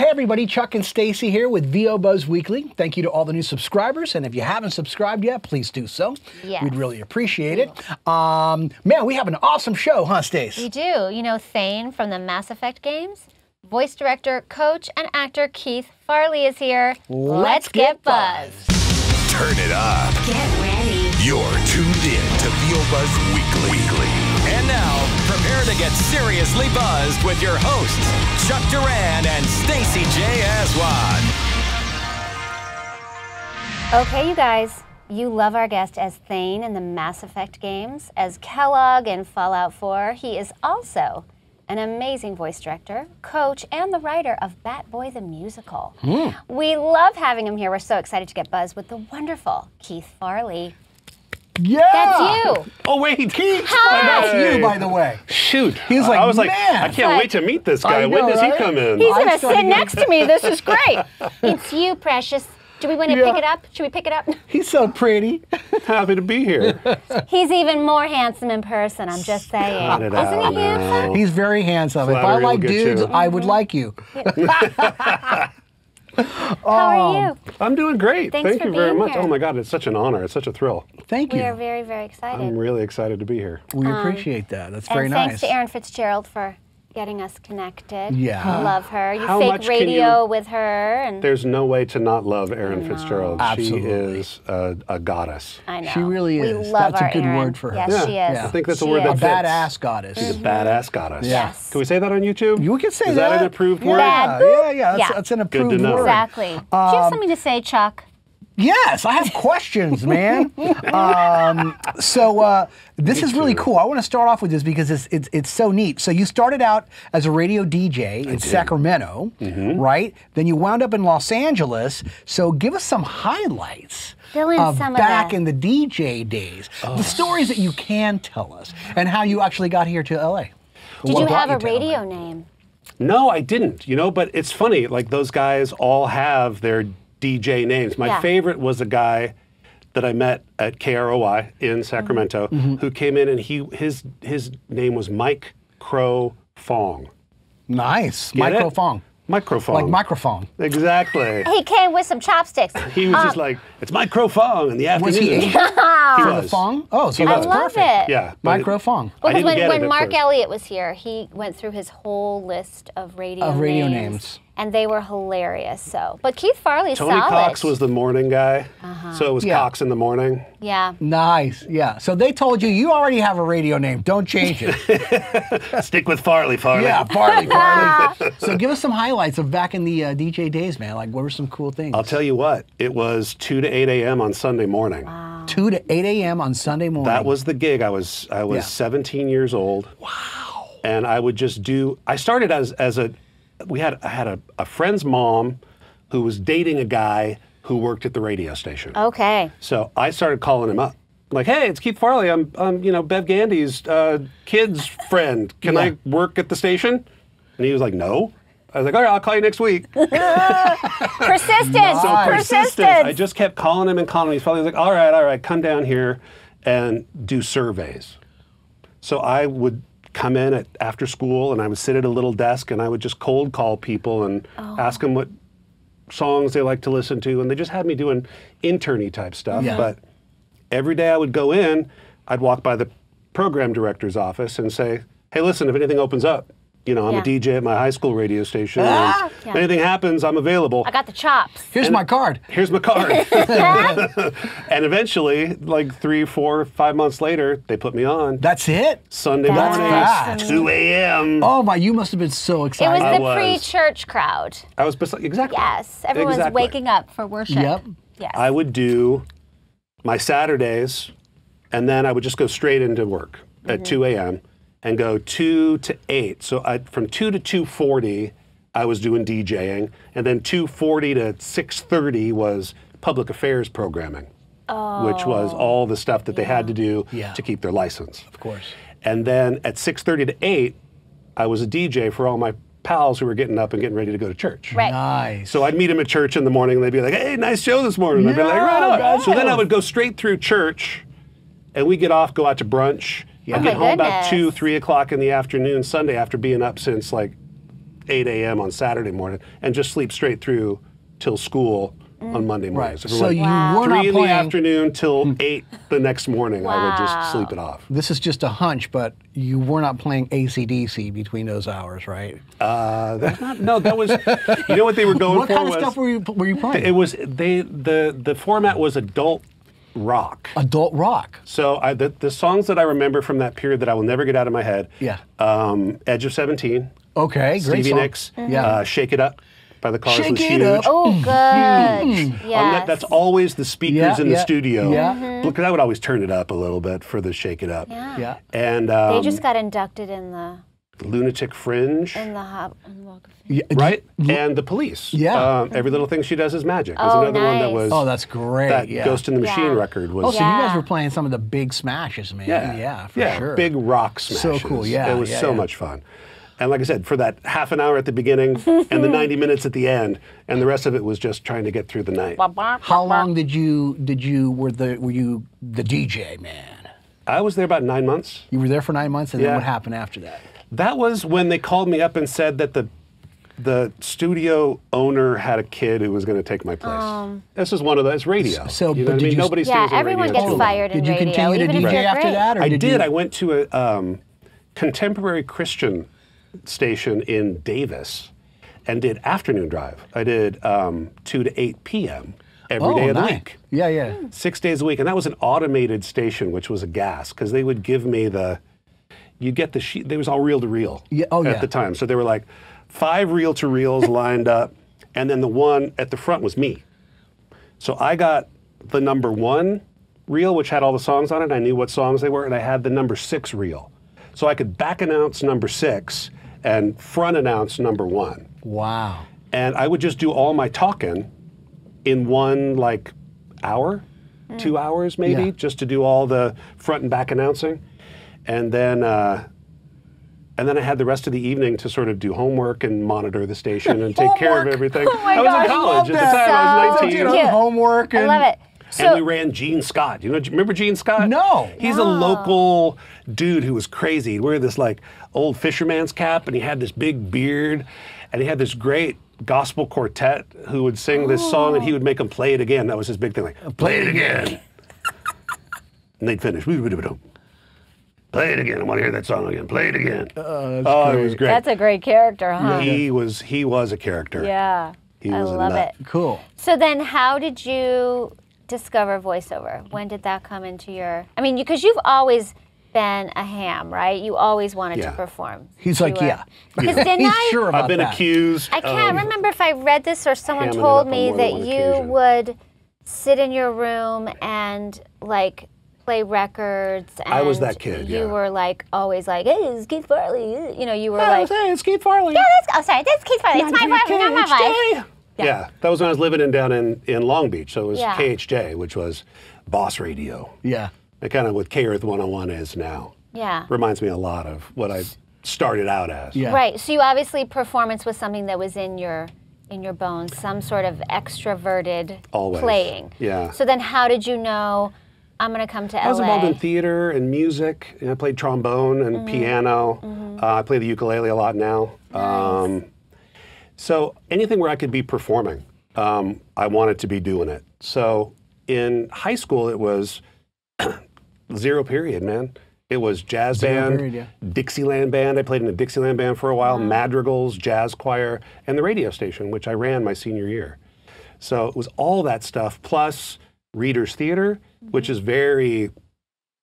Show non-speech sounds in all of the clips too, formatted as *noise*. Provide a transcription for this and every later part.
Hey everybody, Chuck and Stacey here with VO Buzz Weekly. Thank you to all the new subscribers, and if you haven't subscribed yet, please do so. Yes. We'd really appreciate it. Um, man, we have an awesome show, huh, Stace? We do. You know Thane from the Mass Effect games? Voice director, coach, and actor Keythe Farley is here. Let's get buzzed. Turn it up. Get ready. You're tuned in to VO Buzz Weekly. To get seriously buzzed with your hosts, Chuck Duran and Stacey J. Aswad. Okay, you guys. You love our guest as Thane in the Mass Effect games, as Kellogg in Fallout 4. He is also an amazing voice director, coach, and the writer of Bat Boy the Musical. Hmm. We love having him here. We're so excited to get buzzed with the wonderful Keythe Farley. Yeah! That's you. Oh wait, Keythe, Hi. that's you, by the way. Shoot. He's like, I was like, "Man." I can't Like- wait to meet this I guy. when does right? he come in? He's gonna sit getting- next to me. This is great. it's you, precious. Do we want to Yeah. pick it up? Should we pick it up? *laughs* He's so pretty. *laughs* Happy to be here. He's even more handsome in person. I'm just saying. Cut it Isn't out he handsome? now. He's very handsome. if I like dudes, you. I would Mm-hmm. like you. *laughs* How are um, you? I'm doing great. Thanks Thank for you very much. Oh here. Oh my God, it's such an honor. It's such a thrill. Thank you. We are very, very excited. I'm really excited to be here. we um, appreciate that. That's very and nice. thanks to Erin Fitzgerald for getting us connected. Yeah. Love her. You How fake radio you- with her and There's no way to not love Erin Fitzgerald. Absolutely. She is a, a goddess. I know. She really is. we is. love That's a good Erin. word for her. Yes, Yeah. she is. Yeah. I think that's a word a that is. fits. badass goddess. She's a badass goddess. Yes. Can we say that on YouTube? You can say is that. that an approved word? Yeah, yeah, yeah. That's, Yeah. that's an to approved know. word. Exactly. Do you Um, have something to say, Chuck? Yes, I have *laughs* questions, man. um, so uh, this is really too. cool. I want to start off with this because it's, it's it's so neat. So you started out as a radio DJ in Sacramento, Mm-hmm. right? Then you wound up in Los Angeles. So give us some highlights Fill in of some back the- in the DJ days, Oh. the stories that you can tell us, and how you actually got here to LA. Did What you have a to LA? radio name? No, I didn't. You know, but it's funny. Like those guys all have their DJ names. My Yeah. favorite was a guy that I met at KROY in Sacramento Mm-hmm. who came in and he his his name was Mike Crow Fong. Nice Get it? microphone, Microphone. like microphone. Exactly. *laughs* He came with some chopsticks. *laughs* He was just like, it's Mike Crow Fong in the afternoon. Was he Asian? He *laughs* For the. Fong? Oh, so He I that's was. love perfect. it. Yeah. but it- Microphone. Because didn't when, get when at Mark first. Elliott was here, he went through his whole list of radio Of radio names, names. And they were hilarious. So, but Keythe Farley's Tony solid. Cox was the morning guy. Uh-huh. So it was Yeah. Cox in the morning. yeah. Nice, yeah. So they told you you already have a radio name. Don't change it. *laughs* Stick with Farley, Farley. yeah, Farley, Farley. *laughs* so give us some highlights of back in the uh, DJ days, man. Like, what were some cool things? I'll tell you what, it was 2 to 8 a.m. on Sunday morning. Two to eight a.m. on Sunday morning. That was the gig. I was I was Yeah. 17 years old. Wow. And I would just do I started as as a we had I had a, a friend's mom who was dating a guy who worked at the radio station. Okay. So I started calling him up. Like, hey, it's Keythe Farley. I'm, I'm you know, Bev Gandy's uh, kid's friend. Can Yeah. I work at the station? And he was like, no. I was like, all right, I'll call you next week. *laughs* Persistence. So Persistence. I just kept calling him and calling him. He's finally like, all right, all right, come down here and do surveys. So I would come in at after school and I would sit at a little desk and I would just cold call people and Oh. ask them what songs they like to listen to. And they just had me doing interny type stuff. Yeah. But every day I would go in, I'd walk by the program director's office and say, hey, listen, if anything opens up, you know, I'm Yeah. a DJ at my high school radio station. Ah! and Yeah. Anything happens, I'm available. I got the chops. Here's my card. Here's my card. *laughs* *laughs* and eventually, like three, four, five months later, they put me on. That's it. Sunday That's morning, fast. 2 a.m. Oh my! You must have been so excited. It was the was. pre-church crowd. I was beside, exactly. Yes, everyone's Exactly. waking up for worship. Yep. Yes. I would do my Saturdays, and then I would just go straight into work Mm-hmm. at 2 a.m. and go 2 to 8. So I, from 2 to 2:40, I was doing DJing, and then 2:40 to 6:30 was public affairs programming, which was oh. all the stuff that they had to do Yeah. to keep their license. Of course. And then at 6:30 to 8, I was a DJ for all my pals who were getting up and getting ready to go to church. Right. Nice. So I'd meet them at church in the morning, and they'd be like, "Hey, nice show this morning." I'd be like, Yeah, "Right on." So then I would go straight through church, and we get off, go out to brunch. Yeah. I'd Oh get my home about two, three o'clock in the afternoon Sunday after being up since like 8 a.m. on Saturday morning and just sleep straight through till school on Monday Right. morning. So from you Wow. were not three in the afternoon till eight the next morning. I would just sleep it off. This is just a hunch, but you were not playing ACDC between those hours, right? Uh, that's not, no, that was. You know what they were *laughs* going what for kind of was stuff were you were you playing? it was they the the format was adult rock. Adult rock. So I, the, the songs that I remember from that period that I will never get out of my head. Yeah. Um, Edge of Seventeen. Okay, great Stevie song. Nicks. Yeah. Uh, Shake It Up by the Cars Shake was It huge. Up. Oh, good. On Yes. that, that's always the speakers Yeah, in the yeah, studio. yeah. Because I would always turn it up a little bit for the Shake It Up. Yeah. And um, they just got inducted in the Lunatic Fringe. in the hop in the Walk of Fame. Yeah, Right, and the police. Yeah. um, every little thing she does is magic. Was Oh, another one that nice. was. Oh, that's great. that yeah. Ghost in the Machine Yeah. record was. Oh, so you guys were playing some of the big smashes, man. yeah, yeah, for yeah, sure. big rock smashes. So cool, yeah, it was yeah, so yeah. much fun. And like I said, for that half an hour at the beginning *laughs* and the 90 minutes at the end, and the rest of it was just trying to get through the night. How long did you did you were the were you the DJ man? I was there about nine months. You were there for nine months, and then what happened after that? That was when they called me up and said that the the studio owner had a kid who was going to take my place. this is one of those radio. So, you know but what I mean? you- Nobody Yeah, stays in everyone radio gets too long. fired in Did you radio, continue to even if DJ they're after that, or I did, did. You, I went to a um, contemporary Christian station in Davis and did afternoon drive. I did um, 2 to 8 p.m. every oh, day of the week. Yeah, yeah. Six days a week. And that was an automated station, which was a gas, because they would give me the, you get the sheet, they was all reel to reel Yeah, oh, at yeah. the time. So they were like five reel to reels lined up, and then the one at the front was me. So I got the number one reel, which had all the songs on it. I knew what songs they were, and I had the number six reel. So I could back announce number six and front announce number one. Wow. And I would just do all my talking in one like hour, two mm. hours maybe, Yeah. just to do all the front and back announcing. And then uh, and then I had the rest of the evening to sort of do homework and monitor the station and take care of everything. Oh my I was gosh, in college love at the that. time. I was So 19. You know, Cute. homework. I And, love it. And we ran Gene Scott. You know, remember Gene Scott? No. He's a local dude who was crazy. He'd wear this like old fisherman's cap, and he had this big beard, and he had this great gospel quartet who would sing this song, and he would make them play it again. That was his big thing, like play it again. *laughs* and they'd finish. Play it again. I want to hear that song again. Play it again. Uh, oh, it was great. that's a great character, huh? he was he was a character. Yeah. He I was a love nut. it. Cool. So then, how did you discover voiceover? When did that come into your? I mean, because you've always been a ham, right? You always wanted Yeah. to perform. He's You like, were- yeah. Because *laughs* didn't He's I? sure about I've been that. accused. I can't of- remember if I read this or someone told me that you occasion. would sit in your room and like play records. And I was that kid, You yeah. were like always like, hey, it's Keythe Farley. You know, you were Yeah, like, hey, it's Keythe Farley. yeah, that's, oh, sorry, that's Keythe Farley. It's my voice, not my voice. Yeah. that was when I was living in down in, in Long Beach. So it was Yeah. KHJ, which was Boss Radio. Yeah. It kind of what K Earth 101 is now. Yeah. Reminds me a lot of what I started out as. Yeah. Right. So you obviously performance was something that was in your in your bones, some sort of extroverted Always. playing. Yeah. So then how did you know I'm going to come to I was involved in theater and music. and I played trombone and Mm-hmm. piano. Uh, I play the ukulele a lot now. Um, so anything where I could be performing, um, I wanted to be doing it. So in high school, it was *clears throat* zero period, man. It was jazz Zero band, period, yeah. Dixieland band. I played in a Dixieland band for a while, madrigals, jazz choir, and the radio station, which I ran my senior year. So it was all that stuff plus readers theater, which mm-hmm. is very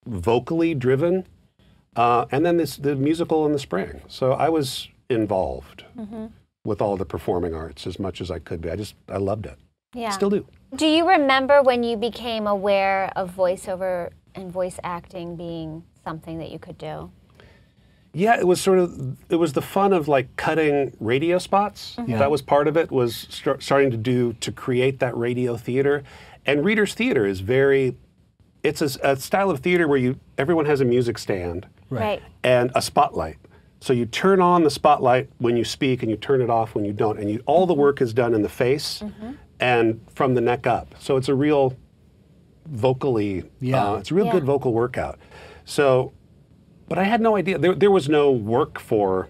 vocally driven, uh, and then this the musical in the spring. So I was involved mm-hmm. with all the performing arts as much as I could be. I just I loved it. yeah. Still do. Do you remember when you became aware of voiceover and voice acting being something that you could do? Yeah, it was sort of it was the fun of like cutting radio spots. Yeah. That was part of it. Was start, starting to do to create that radio theater, and readers theater is very. It's a, a style of theater where you everyone has a music stand Right. and a spotlight. So you turn on the spotlight when you speak, and you turn it off when you don't. And you, all the work is done in the face and from the neck up. So it's a real vocally. Yeah. uh, it's a real Yeah. good vocal workout. So but I had no idea. There, there was no work for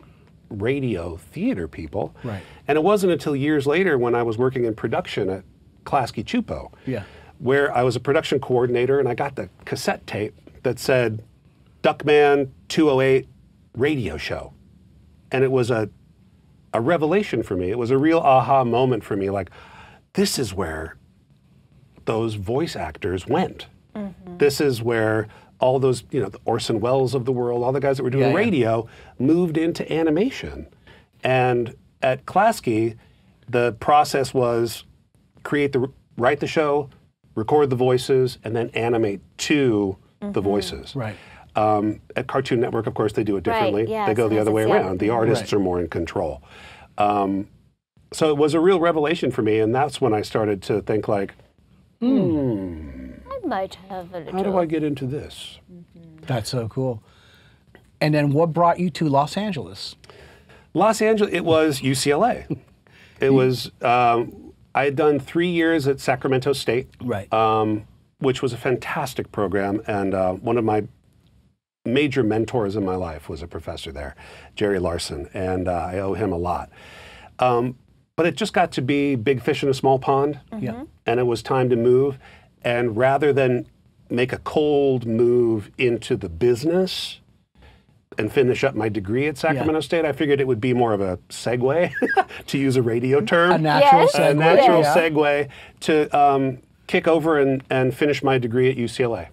radio theater people. Right. And it wasn't until years later when I was working in production at Klasky Csupo, Yeah. where I was a production coordinator and I got the cassette tape that said Duckman 208 radio show. And it was a a revelation for me. It was a real aha moment for me like this is where those voice actors went. Mm-hmm. This is where all those, you know, the Orson Welles of the world, all the guys that were doing Yeah, yeah. radio moved into animation. And at Klasky, the process was create the write the show, record the voices, and then animate to the voices. Right. Um, at Cartoon Network, of course, they do it Right, differently. yeah, they go the other way it's around. The artists Right. are more in control. Um, so it was a real revelation for me, and that's when I started to think like, hmm, I might have a little. how do I get into this? That's so cool. And then what brought you to Los Angeles? Los Angeles, it was UCLA. It was, um, I had done three years at Sacramento State, Right. um, which was a fantastic program. And uh, one of my major mentors in my life was a professor there, Jerry Larson, and uh, I owe him a lot. Um, but it just got to be big fish in a small pond, yeah. and it was time to move. And rather than make a cold move into the business and finish up my degree at Sacramento State, I figured it would be more of a segue, *laughs* to use a radio term, A natural Yes. a segue. natural yeah. segue to um, kick over and, and finish my degree at UCLA.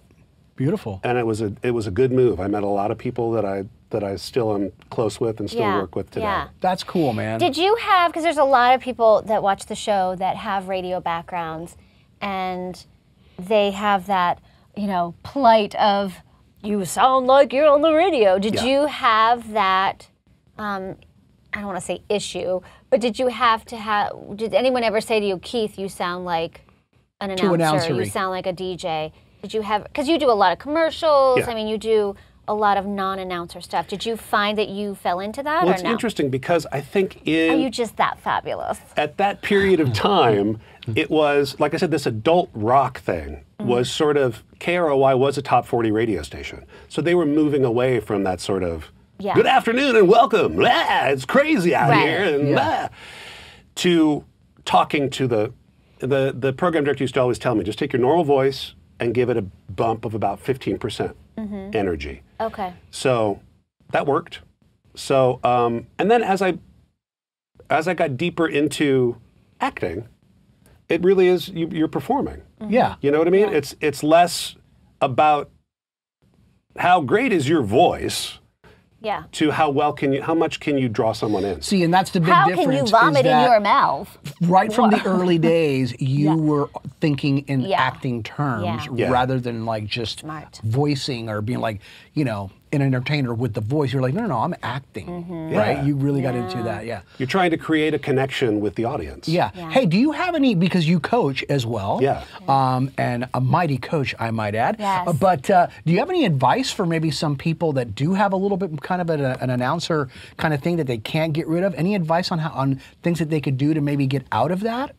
Beautiful. And it was a it was a good move. I met a lot of people that I that I still am close with and still Yeah, work with today. yeah. That's cool, man. Did you have, because there's a lot of people that watch the show that have radio backgrounds and they have that, you know, plight of, you sound like you're on the radio. Did Yeah. you have that, um, I don't want to say issue, but did you have to have, did anyone ever say to you, Keythe, you sound like an announcer, you sound like a DJ? Did you have, because you do a lot of commercials, Yeah. I mean, you do a lot of non announcer stuff. Did you find that you fell into that Well, or it's no? interesting because I think in Are you just that fabulous? at that period of *sighs* time, it was like I said, this adult rock thing Mm-hmm. was sort of KROI was a top 40 radio station, so they were moving away from that sort of Yeah. good afternoon and welcome. Blah, it's crazy out Right. here, and blah, to talking to the the the program director used to always tell me just take your normal voice and give it a bump of about 15% Mm-hmm. energy. Okay. So that worked. So um, and then as I as I got deeper into acting, it really is you, you're performing. Mm-hmm. yeah. You know what I mean? It's it's less about how great is your voice Yeah. to how well can you how much can you draw someone in. See, and that's the big How difference. can you vomit in your mouth? Right from the *laughs* early days, you were thinking in Yeah. acting terms Yeah. Yeah. rather than like just Smart. voicing or being like, you know, an entertainer with the voice. You're like, no, no, no, I'm acting. Mm-hmm. Right? Yeah. You really got into that. Yeah. You're trying to create a connection with the audience. Yeah. Yeah. Hey, do you have any, because you coach as well. Yeah. Um, and a mighty coach, I might add. Yes. Uh, but uh, do you have any advice for maybe some people that do have a little bit kind of an, an announcer kind of thing that they can't get rid of? Any advice on how on things that they could do to maybe get out of that?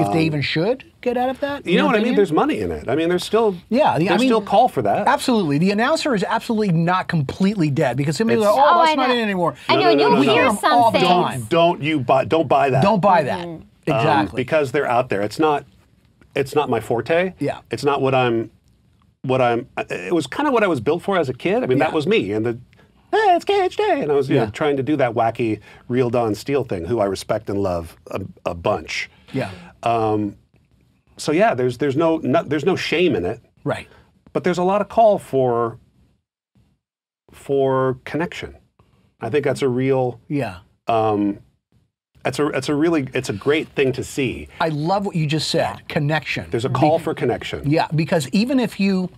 If they even should get out of that? Um, You know your what I mean? There's money in it. I mean, there's still Yeah, I there's mean- still call for that. Absolutely. The announcer is absolutely not completely dead because somebody's like, It's- oh, Oh, I that's not know. in anymore. I know, and no, you'll no, no, hear something. All some the time. Don't you buy don't buy that. Don't buy that. Mm-hmm. Um, Exactly. because they're out there. It's not it's not my forte. Yeah. It's not what I'm what I'm it was kind of what I was built for as a kid. I mean, that was me and the Hey, it's KH Day. And I was you know, trying to do that wacky real Don Steele thing, who I respect and love a, a bunch. Yeah. Um, so yeah, there's there's no, no there's no shame in it, right. but there's a lot of call for for connection. I think that's a real Yeah. Um, that's a it's a really it's a great thing to see. I love what you just said connection. There's a call for connection. Yeah, because even if you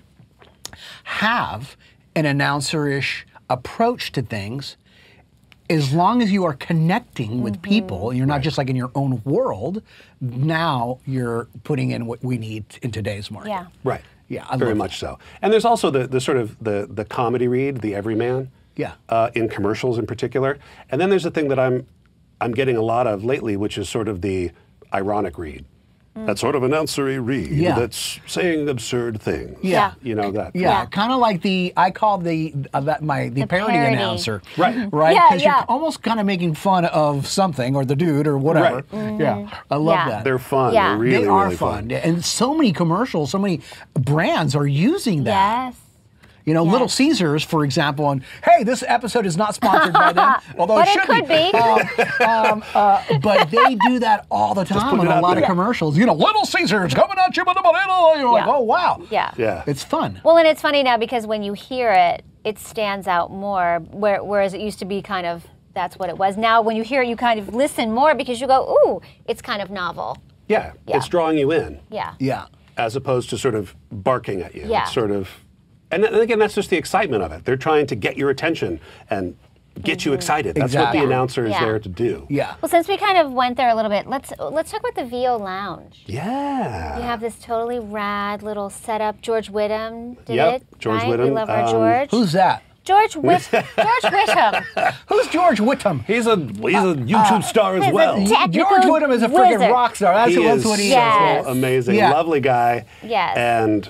have an announcer-ish approach to things, as long as you are connecting with people, you're not just like in your own world. Now you're putting in what we need in today's market. Yeah. Right. Yeah, I very love much so. And there's also the, the sort of the the comedy read, the everyman. Yeah. Uh, in commercials in particular, and then there's a thing that I'm I'm getting a lot of lately, which is sort of the ironic read. That sort of announcery read Yeah. that's saying absurd things. Yeah. You know that. Yeah, Yeah. kind of like the I call the uh, that my the, The parody, parody. announcer, *laughs* Right. Right, Yeah, because yeah. you're almost kind of making fun of something or the dude or whatever. Right. Yeah, I love Yeah. that. They're fun. Yeah. They're really, they are really fun. and so many commercials, so many brands are using that. Yes. You know, Little Caesars, for example, and hey, this episode is not sponsored by them, *laughs* although But it it should could be. Um, um, uh, but they do that all the time put in a out lot of commercials. You know, Little Caesars coming at you with a banana. You're like, Yeah. oh wow, Yeah. Yeah. it's fun. Well, and it's funny now because when you hear it, it stands out more. Where, whereas it used to be kind of that's what it was. Now, when you hear it, you kind of listen more because you go, "Ooh, it's kind of novel." Yeah. Yeah. It's drawing you in Yeah. yeah. as opposed to sort of barking at you. Yeah. It's sort of, and, and again, that's just the excitement of it. They're trying to get your attention and get you excited. That's Exactly. what the announcer is. Yeah. there to do. Yeah. Well, since we kind of went there a little bit, let's let's talk about the VO Lounge. Yeah. You have this totally rad little setup. George Whittam did Yep, it. George right? We love our um, George. Who's that? George Whit- *laughs* George Whittam. *laughs* Who's George Whittam? He's a he's a YouTube star as well. tech- George Whittam is a freaking rock star. That's, he what, that's is what he so Yes. amazing, Yeah. lovely guy. Yes. And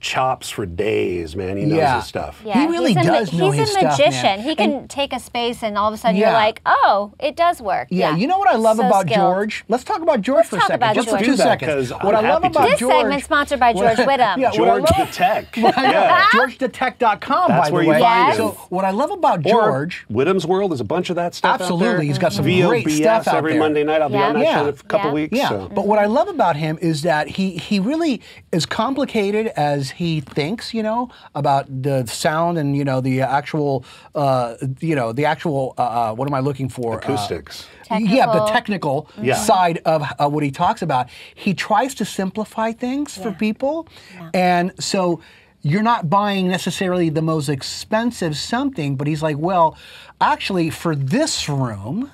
chops for days, man. He knows Yeah. his stuff. Yeah, He really he's a, ma- does know He's his a stuff, magician. man. He can take a space, and all of a sudden Yeah. you're like, "Oh, it does work." Yeah, you know what I love So about skilled. George? Let's talk about George for a second. about just for George. two Do that, seconds. 'cause What I love happy to. about This George. segment's sponsored by *laughs* George Whittam. *laughs* Yeah, George love- the Tech. yeah. GeorgeTheTech.com, by That's the where you way. find so what I love about Or George. Whittam's World is a bunch of that stuff. Absolutely, he's got some VOBS great stuff out every. Monday night. I'll be on that Yeah. show in a couple Yeah. weeks. Yeah, but what I love about him is that he he really is complicated as he thinks. You know about the sound and you know the actual uh, you know the actual uh, uh, what am I looking for? Uh, Acoustics. Yeah, the Technical. technical Yeah. side of uh, what he talks about. He tries to simplify things for people, and so you're not buying necessarily the most expensive something, but he's like, well, actually, for this room,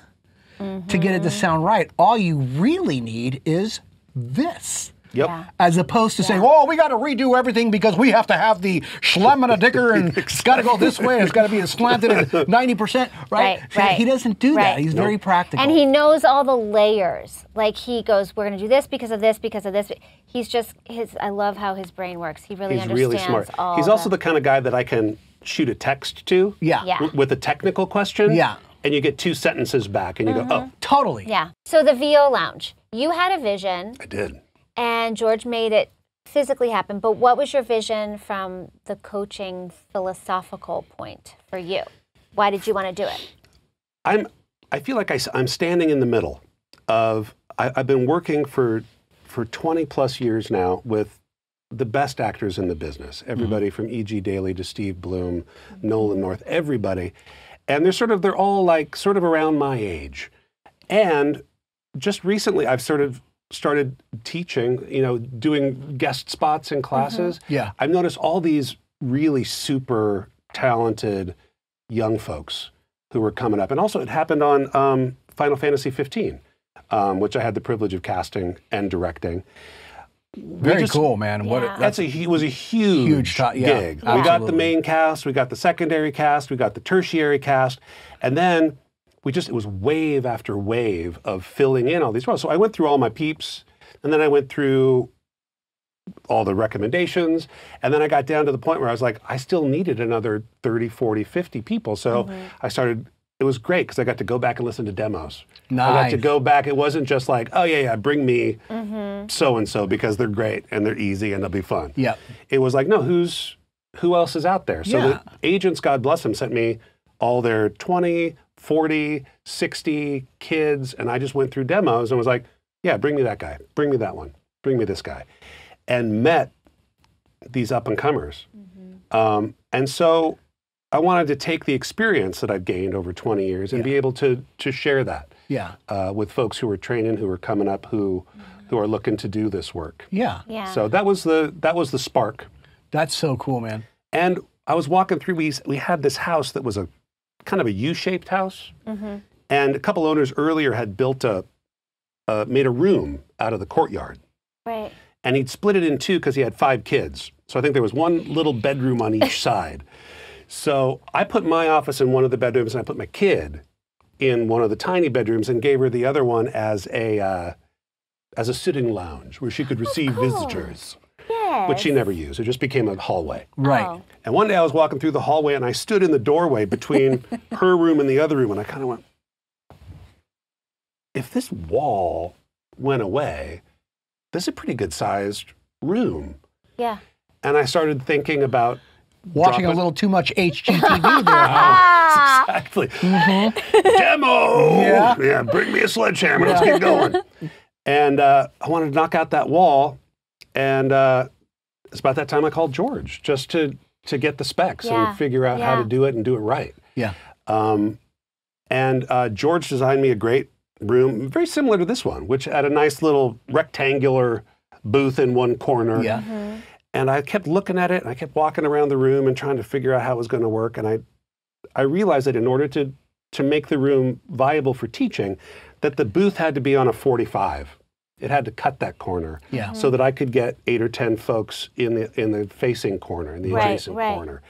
to get it to sound right, all you really need is this. Yep. Yeah. As opposed to saying, "Oh, we got to redo everything because we have to have the schlem and a dicker and it's got to go this way. and It's got to be slanted at *laughs* ninety percent, right?" Right, See, right, He doesn't do that. right. He's very practical. And he knows all the layers. Like he goes, "We're going to do this because of this, because of this." He's just his. I love how his brain works. He really He's understands really smart. all. He's also the kind of guy that I can shoot a text to yeah, Yeah. with a technical question. Yeah. And you get two sentences back and you Mm-hmm. go, oh, totally. Yeah. So the VO Lounge. You had a vision, I did. And George made it physically happen. But what was your vision from the coaching philosophical point for you? Why did you want to do it? I'm, I feel like I, am standing in the middle of, I, I've been working for, for 20 plus years now with the best actors in the business. Mm-hmm. Everybody from E.G. Daily to Steve Blum, mm-hmm. Nolan North, everybody. And they're sort of, they're all like sort of around my age. And just recently, I've sort of started teaching, you know, doing guest spots in classes. Yeah. I've noticed all these really super talented young folks who were coming up. And also, it happened on um, Final Fantasy 15, um, which I had the privilege of casting and directing. Very just- cool, man. What Yeah. That's a it was a huge, Huge ti- yeah, gig. We got the main cast, we got the secondary cast, we got the tertiary cast, and then we just it was wave after wave of filling in all these roles. So I went through all my peeps, and then I went through all the recommendations, and then I got down to the point where I was like, I still needed another 30, 40, 50 people. So Mm-hmm. I started. It was great because I got to go back and listen to demos. Nice. I got to go back. It wasn't just like, oh yeah, yeah, bring me so and so because they're great and they're easy and they'll be fun. Yep. It was like, no, who's who else is out there? So Yeah. the agents, God bless them, sent me all their 20, 40, 60 kids, and I just went through demos and was like, yeah, bring me that guy, bring me that one, bring me this guy, and met these up and comers. Um, and so I wanted to take the experience that I've gained over 20 years and be able to to share that Yeah. uh, with folks who are training, who are coming up, who who are looking to do this work. Yeah. Yeah. So that was the that was the spark. That's so cool, man. And I was walking through. We we had this house that was a kind of a U-shaped house, and a couple owners earlier had built a uh, made a room out of the courtyard, right. and he'd split it in two because he had five kids. So I think there was one little bedroom on each *laughs* side. So I put my office in one of the bedrooms, and I put my kid in one of the tiny bedrooms, and gave her the other one as a uh, as a sitting lounge where she could receive visitors, Yes. which she never used. It just became a hallway. Right. Oh. And one day I was walking through the hallway and I stood in the doorway between *laughs* her room and the other room and I kind of went, if this wall went away, this is a pretty good sized room. Yeah. And I started thinking about Watching a little too much HGTV *laughs* there. huh? exactly. Demo. Yeah. Yeah. Bring me a sledgehammer. Let's get going. And uh, I wanted to knock out that wall. And uh, it's about that time I called George just to to get the specs Yeah. and figure out how to do it and do it right. Yeah. Um, and uh, George designed me a great room, very similar to this one, which had a nice little rectangular booth in one corner. Yeah. And I kept looking at it and I kept walking around the room and trying to figure out how it was going to work. And I, I realized that in order to, to make the room viable for teaching, that the booth had to be on a 45. It had to cut that corner Yeah. so that I could get eight or 10 folks in the, in the facing corner, in the Right, adjacent right. corner.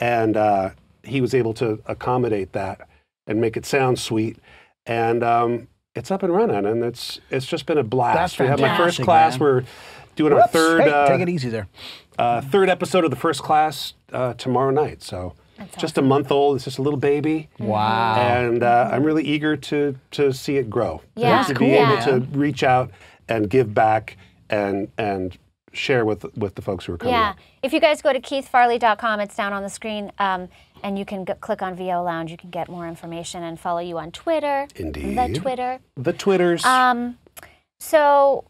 And uh, he was able to accommodate that and make it sound sweet. And um, it's up and running, and it's it's just been a blast. That's We have my first class. Man. We're doing our third Hey, uh, take it easy there. uh, third episode of the first class uh, tomorrow night. So just a month old. It's just a little baby. Wow. And uh, I'm really eager to to see it grow. Yeah, to cool, be able man. to reach out and give back and and share with with the folks who are coming. Yeah. up. If you guys go to keythefarley.com, it's down on the screen, um, and you can g- click on VO Lounge. You can get more information and follow you on Twitter. Indeed. The Twitter. The Twitters. Um, so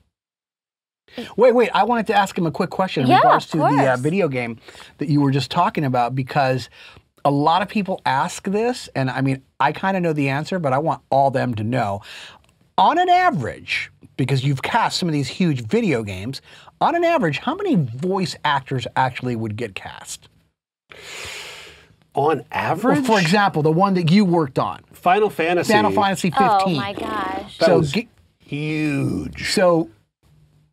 Wait, wait. I wanted to ask him a quick question in Yeah, regards to the uh, video game that you were just talking about because a lot of people ask this, and I mean, I kind of know the answer, but I want all them to know. On an average, because you've cast some of these huge video games, on an average, how many voice actors actually would get cast? On Well, average, for example, the one that you worked on, Final Fantasy. Final Fantasy 15. oh my gosh. That So was huge. So,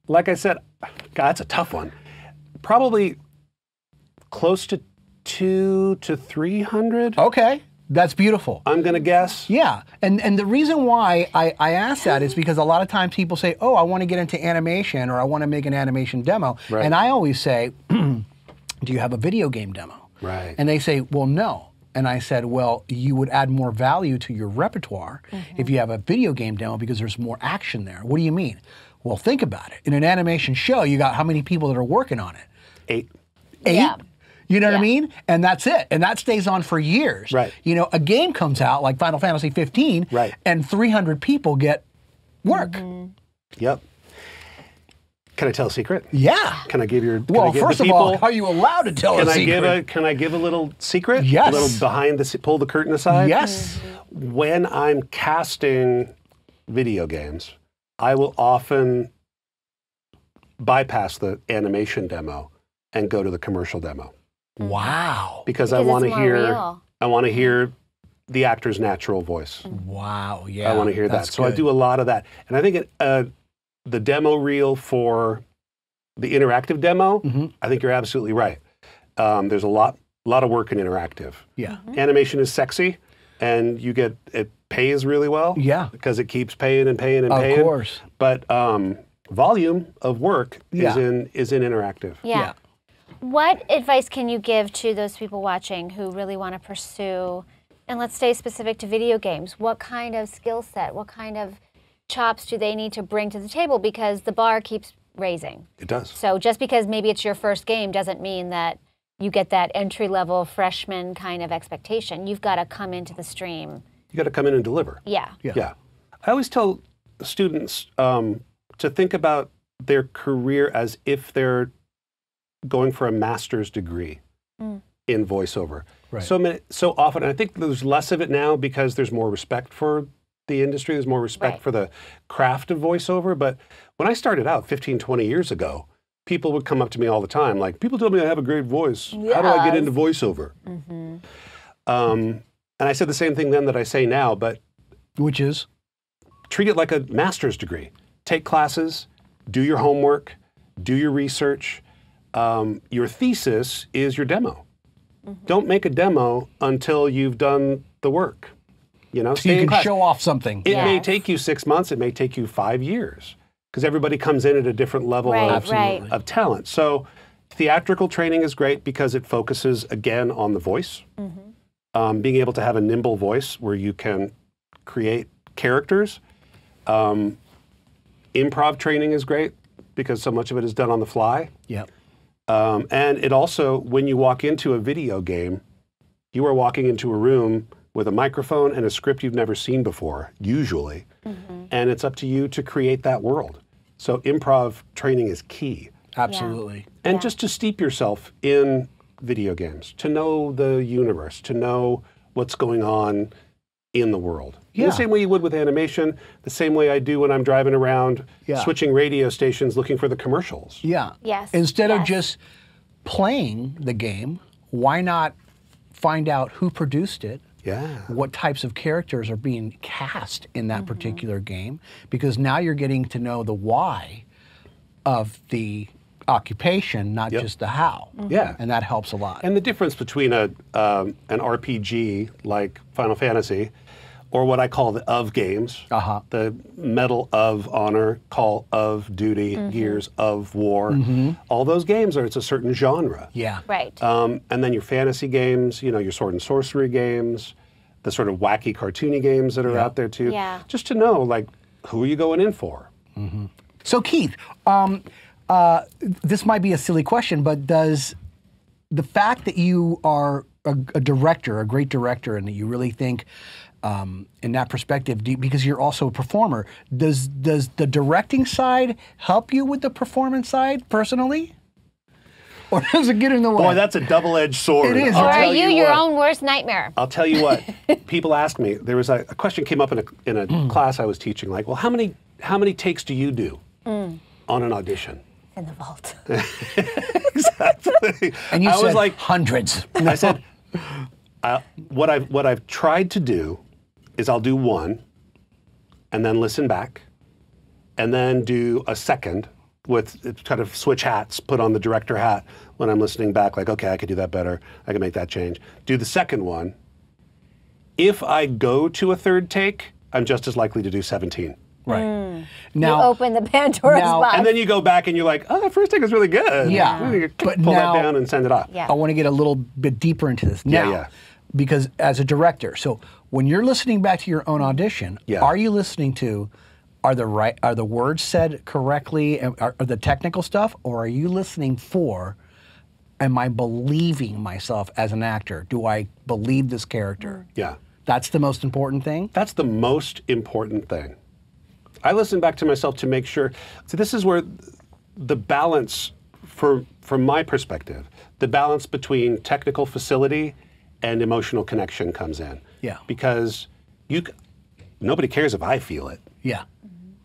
Like I said, God, that's a tough one. Probably close to two to three hundred. okay, that's beautiful. I'm gonna guess. Yeah, and and the reason why I, I ask that is because a lot of times people say, "Oh, I want to get into animation or I want to make an animation demo," Right. and I always say, *clears throat* "Do you have a video game demo?" Right. And they say, "Well, no." And I said, "Well, you would add more value to your repertoire mm-hmm. if you have a video game demo because there's more action there." What do you mean? Well, think about it. In an animation show, you got how many people that are working on it? Eight. eight. Yeah. You know what I mean? And that's it. And that stays on for years. Right. You know, a game comes out like Final Fantasy 15, Right. and 300 people get work. Mm-hmm. Yep. Can I tell a secret? Yeah. Can I give your? Can Well, I give first the of all, are you allowed to tell Can a I secret? give a? Can I give a little secret? Yes. A little behind the. Pull the curtain aside. yes. When I'm casting video games, I will often bypass the animation demo and go to the commercial demo Wow. because, I Because it's want to hear. real. I want to hear the actor's natural voice. Wow. Yeah. I want to hear that. that's So I do a lot of that. And I think it, uh, the demo reel for the interactive demo, Mm-hmm. I think you're absolutely right. Um, there's a lot, lot of work in interactive. Yeah. Animation is sexy, and you get it pays really well. Yeah. because it keeps paying and paying and Of paying. Of course. But um, volume of work is Yeah. in is in interactive. Yeah. Yeah. What advice can you give to those people watching who really want to pursue, and let's stay specific to video games, what kind of skill set, what kind of chops do they need to bring to the table? Because the bar keeps raising. It does. So just because maybe it's your first game doesn't mean that you get that entry level freshman kind of expectation. You've got to come into the stream. You got to come in and deliver. Yeah. Yeah. Yeah. I always tell students um, to think about their career as if they're going for a master's degree in voiceover. Right. So many, so often, I think there's less of it now because there's more respect for the industry. There's more respect Right. for the craft of voiceover. But when I started out 15, 20 years ago, people would come up to me all the time, like, people tell me I have a great voice. How do I get into voiceover? Um, and I said the same thing then that I say now, but Which is? treat it like a master's degree. Take classes, do your homework, do your research. Um, your thesis is your demo. Don't make a demo until you've done the work. You know, So you can class. show off something. It may take you six months. It may take you five years. because everybody comes in at a different level Right, of, right. of talent. So theatrical training is great because it focuses again on the voice, um, being able to have a nimble voice where you can create characters. Um, improv training is great because so much of it is done on the fly. Yep. Um, and it also, when you walk into a video game, you are walking into a room with a microphone and a script you've never seen before, usually. And it's up to you to create that world. So improv training is key. Absolutely. And just to steep yourself in video games, to know the universe, to know what's going on in the world. In Yeah. the same way you would with animation, the same way I do when I'm driving around, Yeah. switching radio stations looking for the commercials. Yeah. Yes, Instead of just playing the game, why not find out who produced it? Yeah. What types of characters are being cast in that mm-hmm. particular game? Because now you're getting to know the why of the occupation, not Yep. just the how. Yeah. And that helps a lot. And the difference between a um, an RPG like Final Fantasy, or what I call the of games, Uh-huh. the Medal of Honor, Call of Duty, Gears of War, all those games are it's a certain genre. yeah. Right. Um, and then your fantasy games, you know, your sword and sorcery games, the sort of wacky cartoony games that are out there too. Yeah. Just to know, like, who are you going in for? So Keythe, um, uh, this might be a silly question, but does the fact that you are a, a director, a great director, and that you really think um, in that perspective, do you- because you're also a performer, does does the directing side help you with the performance side personally, or *laughs* does it get in the way? Boy, that's a double-edged sword. It is, I'll or are tell you, your what. own worst nightmare? I'll tell you what. *laughs* people ask me. There was a, a question came up in a in a Hmm. class I was teaching. Like, well, how many how many takes do you do Mm. on an audition? In the vault. *laughs* exactly. and you I said was like, hundreds. And I said, *laughs* uh, what I've what I've tried to do is I'll do one, and then listen back, and then do a second with kind of switch hats, put on the director hat when I'm listening back. Like, okay, I could do that better. I can make that change. Do the second one. If I go to a third take, I'm just as likely to do 17. Right mm. you now, open the *laughs* Pandora's now- box. And then you go back and you're like, oh, that first take was really good. Yeah. And But pull now- that down and send it off. Yeah. I want to get a little bit deeper into this now. yeah. Because as a director, so when you're listening back to your own audition, Yeah. are you listening to are the right are the words said correctly are, are the technical stuff or are you listening for am I believing myself as an actor? Do I believe this character? Yeah. That's the most important thing. That's the most important thing. I listen back to myself to make sure. So this is where the balance, for from my perspective, the balance between technical facility and emotional connection comes in. Yeah. Because you, nobody cares if I feel it. Yeah.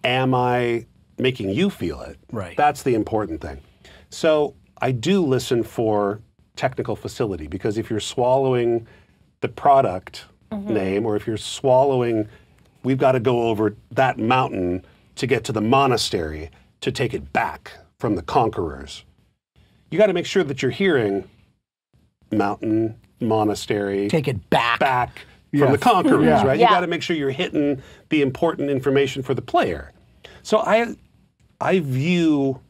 Am I making you feel it? Right. That's the important thing. So I do listen for technical facility because if you're swallowing the product mm-hmm. name or if you're swallowing, we've got to go over that mountain to get to the monastery to take it back from the conquerors. You got to make sure that you're hearing mountain, monastery, Take it back. back from Yes. the conquerors, Yeah. right? Yeah. You got to make sure you're hitting the important information for the player. So I, I view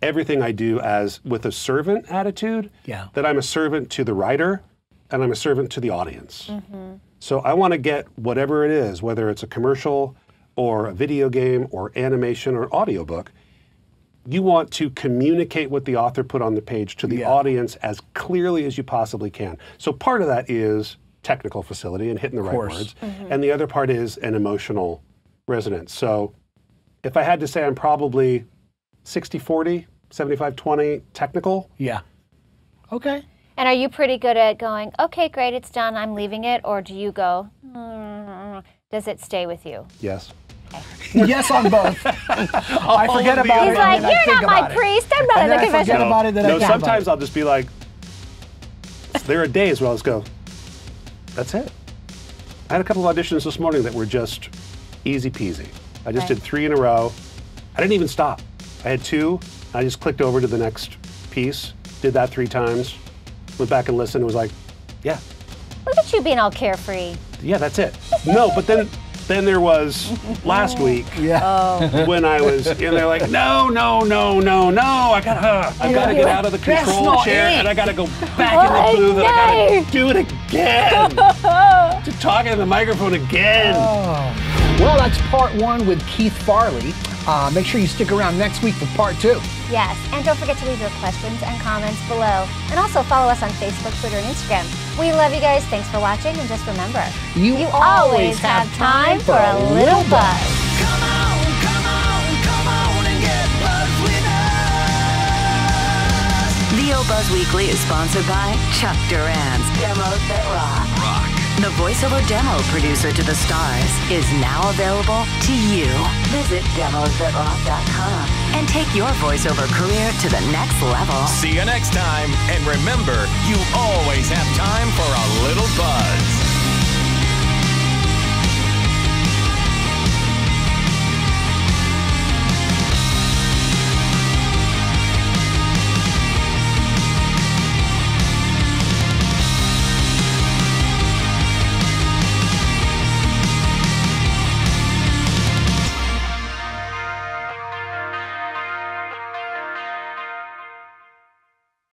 everything I do as with a servant attitude. Yeah. That I'm a servant to the writer, and I'm a servant to the audience. Mm-hmm. So I want to get whatever it is, whether it's a commercial or a video game or animation or audiobook. You want to communicate what the author put on the page to the Yeah. audience as clearly as you possibly can. So part of that is technical facility and hitting the right course. words, mm-hmm. and the other part is an emotional resonance. So if I had to say I'm probably 60 40, 75 20 technical, Yeah. Okay. And are you pretty good at going, okay, great, it's done, I'm leaving it? Or do you go, "Mm," does it stay with you? yes. *laughs* yes on both. *laughs* I forget of the about it. He's like, you're think not my about it. priest, I'm not And in the then I forget confessional. about it, then I no, think sometimes it. I'll just be like, there are days where I'll just go, that's it. I had a couple of auditions this morning that were just easy peasy. I just Okay. did three in a row. I didn't even stop. I had two. I just clicked over to the next piece, did that three times, went back and listened, and was like, yeah, Look at you being all carefree. yeah, that's it. No, but then then there was last *laughs* week Yeah. Oh. when I was, and they're like, no, no, no, no, no, I gotta, I gotta get out of the control chair, it. and I gotta go back Oh, in the oh, booth, and I gotta do it again, *laughs* to talking to the microphone again. Oh. Well, that's part one with Keythe Farley. Uh, make sure you stick around next week for part two. Yes, and don't forget to leave your questions and comments below. And also follow us on Facebook, Twitter, and Instagram. We love you guys. Thanks for watching. And just remember, You always have time for a little buzz. Come on, come on, come on and get buzzed with us. VO Buzz Weekly is sponsored by Chuck Duran's Demos That Rock. Rock. The voiceover demo producer to the stars is now available to you. Visit demosthatrock.com and take your voiceover career to the next level. See you next time. And remember, you always have time for a little buzz.